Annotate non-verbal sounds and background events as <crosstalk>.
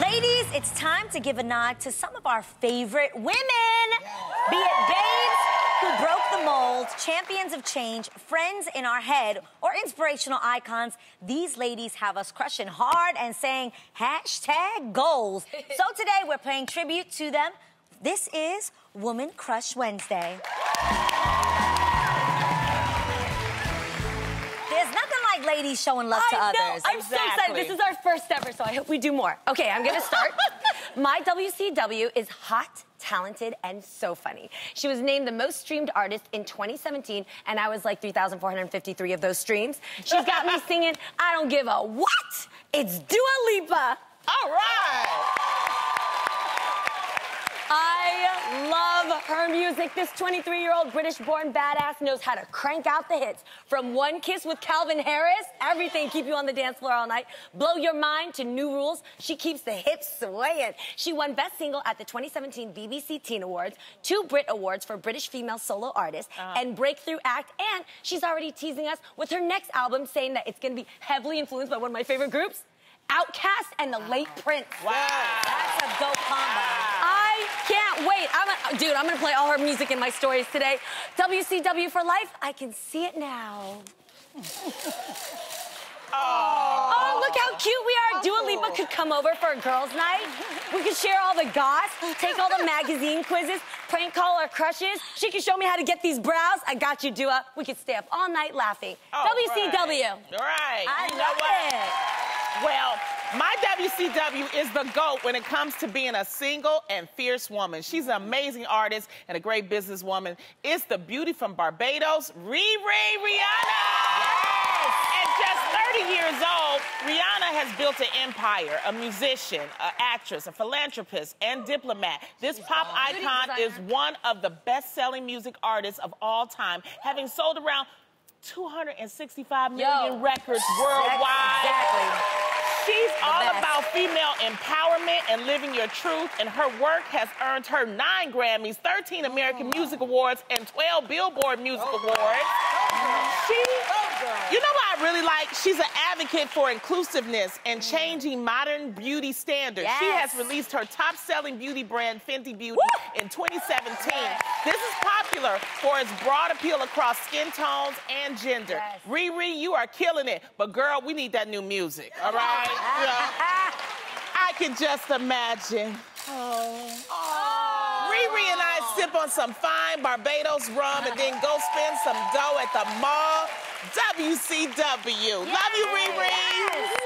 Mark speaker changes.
Speaker 1: Ladies, it's time to give a nod to some of our favorite women. Be it babes who broke the mold, champions of change, friends in our head, or inspirational icons, these ladies have us crushing hard and saying hashtag goals. <laughs> so today we're paying tribute to them. This is Woman Crush Wednesday. Ladies showing love to
Speaker 2: I know.
Speaker 1: others.
Speaker 2: I'm so excited. This is our first ever, so I hope we do more. Okay, I'm gonna start. <laughs> My WCW is hot, talented, and so funny. She was named the most streamed artist in 2017, and I was like 3,453 of those streams. She's got me <laughs> singing, I don't give a what? It's Dua Lipa.
Speaker 3: All right.
Speaker 2: I love her music. This 23 year old British born badass knows how to crank out the hits. From One Kiss with Calvin Harris, everything keep you on the dance floor all night. Blow Your Mind to New Rules, she keeps the hips swaying. She won Best Single at the 2017 BBC Teen Awards, two Brit Awards for British Female Solo Artist,
Speaker 3: Uh-huh.
Speaker 2: and Breakthrough Act. And she's already teasing us with her next album, saying that it's gonna be heavily influenced by one of my favorite groups, Outkast and the Late Prince.
Speaker 3: Wow.
Speaker 1: That's a dope combo.
Speaker 2: I can't wait. I'm a, dude, I'm gonna play all her music in my stories today. WCW for life. I can see it now. Oh, look how cute we are. Dua Lipa could come over for a girls' night. We could share all the goss, take all the magazine quizzes, prank call our crushes. She could show me how to get these brows. I got you, Dua. We could stay up all night laughing.
Speaker 3: All
Speaker 2: WCW.
Speaker 3: Right. Right.
Speaker 1: I
Speaker 3: You know
Speaker 1: love
Speaker 3: what?
Speaker 1: it.
Speaker 3: Well, my WCW is the GOAT when it comes to being a single and fierce woman. She's an amazing artist and a great businesswoman. It's the beauty from Barbados, Riri Rihanna. At just 30 years old, Rihanna has built an empire, a musician, an actress, a philanthropist, and diplomat. This pop icon is one of the best-selling music artists of all time, having sold around 265 million
Speaker 2: Yo.
Speaker 3: records worldwide.
Speaker 1: Exactly.
Speaker 3: She's all
Speaker 1: best.
Speaker 3: about female empowerment and living your truth, and her work has earned her nine Grammys, 13 American Music Awards, and 12 Billboard Music Awards. She, you know what I really like? She's an advocate for inclusiveness and mm. changing modern beauty standards. She has released her top-selling beauty brand, Fenty Beauty, in 2017. This is popular for its broad appeal across skin tones and gender.
Speaker 2: Yes.
Speaker 3: Riri, you are killing it, but girl, we need that new music, all right? <laughs> Know, I can just imagine. And I sip on some fine Barbados rum and then go spend some dough at the mall. WCW. Love you, Riri.